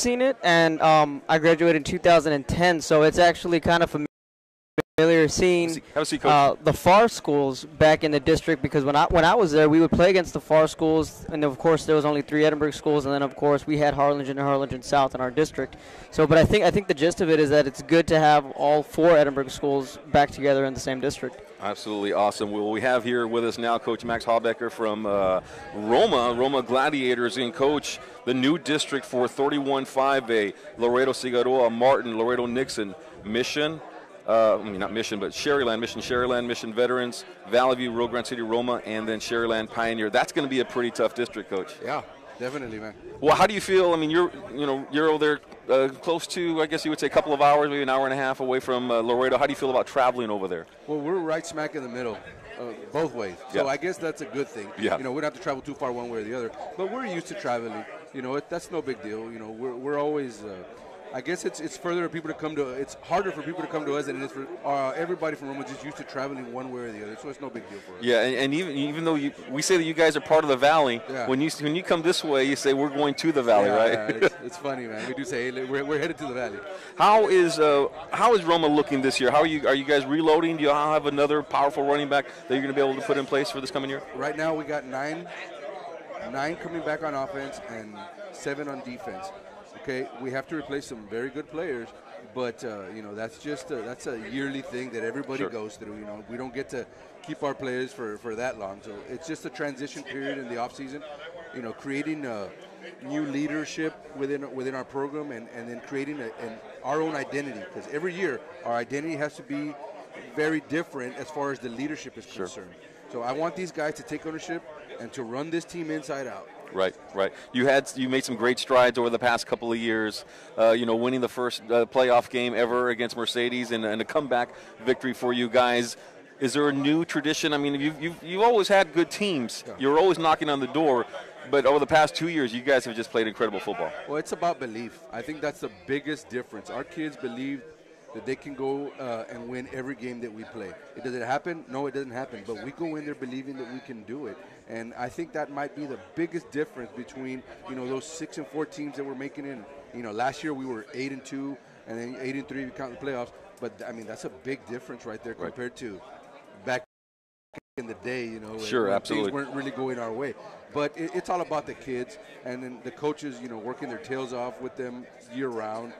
seen it, and um, I graduated in 2010, so it's actually kind of familiar seeing Have a seat, coach. uh, the FAR schools back in the district because when I when I was there, we would play against the FAR schools, and of course there was only three Edinburg schools, and then of course we had Harlingen and Harlingen South in our district. So, but I think I think the gist of it is that it's good to have all four Edinburg schools back together in the same district. Absolutely awesome. Well, we have here with us now Coach Max Habecker from uh, Roma, Roma Gladiators, and coach the new district for 31-5A, Laredo Cigarroa, Martin, Laredo Nixon, Mission, uh, I mean not Mission, but Sharyland, Mission Sharyland, Mission Veterans, Valley View, Rio Grande City, Roma, and then Sharyland Pioneer. That's going to be a pretty tough district, coach. Yeah, definitely, man. Well, how do you feel? I mean, you're you know you're over there uh, close to I guess you would say a couple of hours, maybe an hour and a half away from uh, Laredo. How do you feel about traveling over there? Well, we're right smack in the middle, uh, both ways. So Yeah. I guess that's a good thing. Yeah. You know, we don't have to travel too far one way or the other. But we're used to traveling. You know, it, that's no big deal. You know, we're, we're always. Uh, I guess it's it's further for people to come to. It's harder for people to come to us than it is for uh, everybody from Roma. Just used to traveling one way or the other, so it's no big deal for us. Yeah, and, and even even though you, we say that you guys are part of the valley, Yeah. when you when you come this way, you say we're going to the valley, Yeah, right? yeah, it's, it's funny, man. We do say hey, we're, we're headed to the valley. how is uh, how is Roma looking this year? How are you are you guys reloading? Do you have another powerful running back that you're going to be able to put in place for this coming year? Right now, we got nine, nine coming back on offense and seven on defense. Okay, we have to replace some very good players, but uh, you know that's just a, that's a yearly thing that everybody Sure. goes through. You know, we don't get to keep our players for, for that long, so it's just a transition period in the off season. You know, creating uh, new leadership within within our program, and, and then creating a, an, our own identity. Because every year, our identity has to be very different as far as the leadership is concerned. So I want these guys to take ownership and to run this team inside out. Right, right. You had you made some great strides over the past couple of years. Uh, you know, winning the first uh, playoff game ever against Mercedes and, and a comeback victory for you guys. Is there a new tradition? I mean, you've you've, you've always had good teams. Yeah. You're always knocking on the door, but over the past two years, you guys have just played incredible football. Well, it's about belief. I think that's the biggest difference. Our kids believe that they can go uh, and win every game that we play. It does it happen? No, it doesn't happen. But we go in there believing that we can do it, and I think that might be the biggest difference between you know those six and four teams that we're making in. You know, last year we were eight and two, and then eight and three if you count the playoffs. But I mean, that's a big difference right there Right. compared to back in the day, you know, Sure, when absolutely. things weren't really going our way. But it, it's all about the kids and then the coaches, you know, working their tails off with them year round,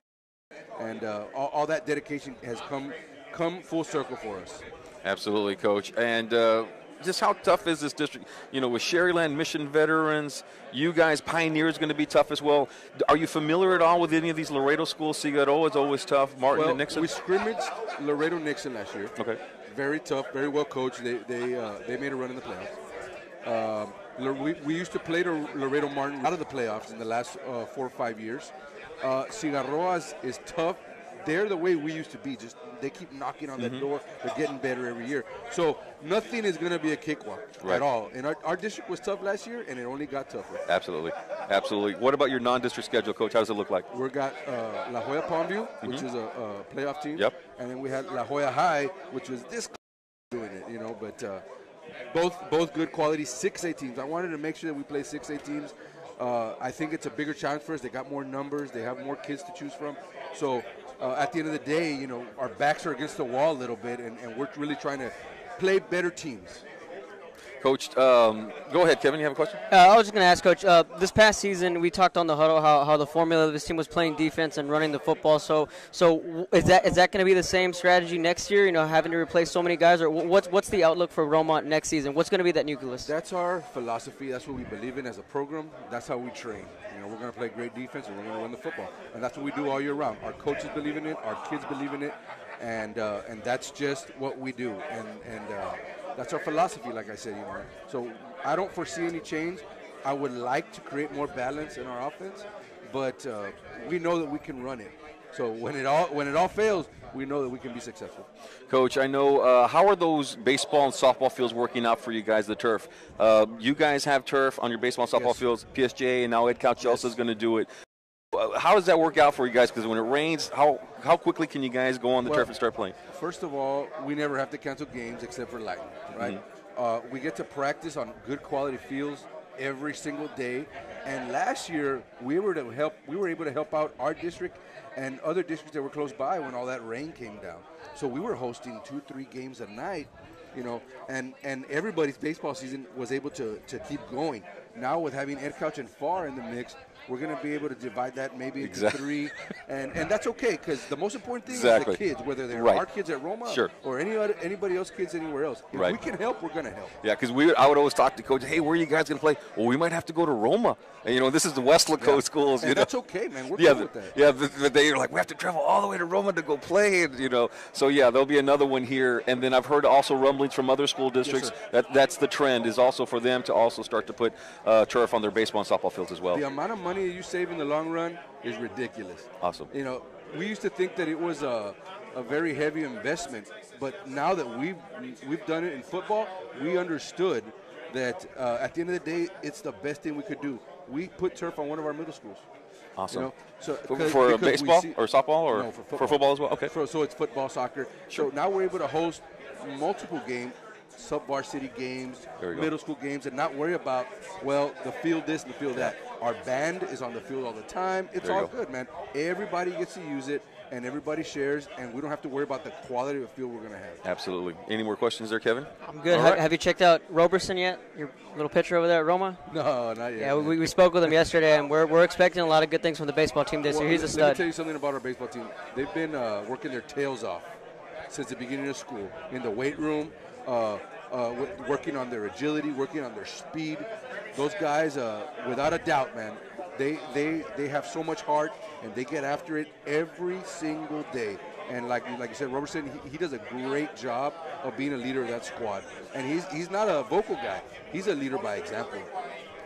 and uh, all, all that dedication has come come full circle for us. Absolutely, coach. And uh, just how tough is this district? You know, with Sharyland Mission veterans, you guys, Pioneer is going to be tough as well. Are you familiar at all with any of these Laredo schools? Cigarroa is always tough. Martin well, and Nixon. we scrimmaged Laredo Nixon last year. okay. Very tough, very well coached. They they uh, they made a run in the playoffs. Um, we, we used to play to Laredo Martin out of the playoffs in the last uh, four or five years. Uh, Cigarroa is, tough. They're the way we used to be. Just they keep knocking on Mm-hmm. that door. They're getting better every year. So nothing is going to be a cakewalk Right. at all. And our, our district was tough last year, and it only got tougher. Absolutely, absolutely. What about your non-district schedule, coach? How does it look like? We got uh, La Joya Palmview, which is a, a playoff team. Mm-hmm. Yep. And then we had La Joya High, which was this doing it, you know. But uh, both both good quality 6A teams. I wanted to make sure that we play 6A teams. Uh, I think it's a bigger challenge for us. They got more numbers. They have more kids to choose from. So uh, at the end of the day, you know, our backs are against the wall a little bit, and, and we're really trying to play better teams. Coach, um, go ahead, Kevin. You have a question? Uh, I was just going to ask, Coach. Uh, this past season, we talked on the huddle how, how the formula of this team was playing defense and running the football. So, so is that is that going to be the same strategy next year? You know, having to replace so many guys, or what's what's the outlook for Romont next season? What's going to be that nucleus? That's our philosophy. That's what we believe in as a program. That's how we train. You know, we're going to play great defense and we're going to run the football, and that's what we do all year round. Our coaches believe in it. Our kids believe in it, and uh, and that's just what we do. And and uh, that's our philosophy. Like I said, you know. So I don't foresee any change. I would like to create more balance in our offense, but uh, we know that we can run it. So when it all when it all fails, we know that we can be successful. Coach, I know. Uh, how are those baseball and softball fields working out for you guys? The turf. Uh, you guys have turf on your baseball and softball Yes. fields. PSJ and now Edcouch also is going to do it. Uh, How does that work out for you guys? Because when it rains, how how quickly can you guys go on the Well, turf and start playing? First of all, we never have to cancel games except for lightning, right? Uh, we get to practice on good quality fields every single day. And last year we were to help. We were able to help out our district and other districts that were close by when all that rain came down. So we were hosting two, three games a night, you know, and and everybody's baseball season was able to to keep going. Now with having Edcouch and Far in the mix, we're going to be able to divide that maybe into Exactly. three, and and that's okay because the most important thing Exactly. is the kids, whether they're Right. our kids at Roma Sure. or any other anybody else kids anywhere else. If Right. we can help, we're going to help. Yeah, because we, I would always talk to coach. Hey, where are you guys going to play? Well, we might have to go to Roma. And, you know, this is the Weslaco Yeah. schools. And you know. that's okay, man. We're yeah, cool with that. yeah. But they're like, we have to travel all the way to Roma to go play, and, you know. So yeah, there'll be another one here, and then I've heard also rumblings from other school districts sir. that that's the trend is also for them to also start to put uh, turf on their baseball and softball fields as well. The amount of money you save in the long run is ridiculous. Awesome. You know, we used to think that it was a, a very heavy investment, but now that we've we've done it in football, we understood that uh, at the end of the day, it's the best thing we could do. We put turf on one of our middle schools. Awesome. You know, so For- for, baseball see- or softball or no, for for football, football as well? Okay. So, so it's football, soccer. So now we're able to host multiple games, sub varsity games, There we go. middle school games, and not worry about well the field this and the field that. Our band is on the field all the time. It's all go. good, man. Everybody gets to use it, and everybody shares, and we don't have to worry about the quality of the field we're gonna have. Absolutely. Any more questions there, Kevin? I'm good. All Ha- right. Have you checked out Roberson yet? Your little pitcher over there at Roma? No, not yet. Yeah, we, we spoke with him yesterday, and we're, we're expecting a lot of good things from the baseball team this Well, year. He's a let- Let me stud. tell you something about our baseball team. They've been uh, working their tails off since the beginning of school in the weight room, uh, uh, working on their agility, working on their speed. Those guys, uh, without a doubt, man, they, they they have so much heart and they get after it every single day. And like like you said, Robertson, he, he does a great job of being a leader of that squad. And he's he's not a vocal guy. He's a leader by example.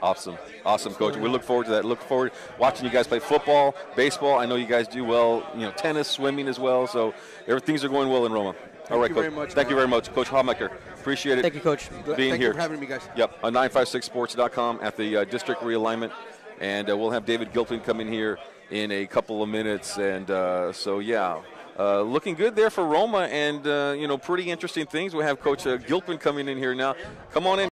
Awesome, awesome, coach. We look forward to that. Look forward watching you guys play football, baseball. I know you guys do well. You know, tennis, swimming as well. So everything's are going well in Roma. All right, you coach. very much, Thank you very much, Coach Habecker. Appreciate it. Thank you, Coach. Being Thank here. you for having me, guys. Yep, on 956sports.com at the uh, district realignment. And uh, we'll have David Gilpin come in here in a couple of minutes. And uh, so, yeah, uh, looking good there for Roma. And, uh, you know, pretty interesting things. We have Coach uh, Gilpin coming in here now. Come on in.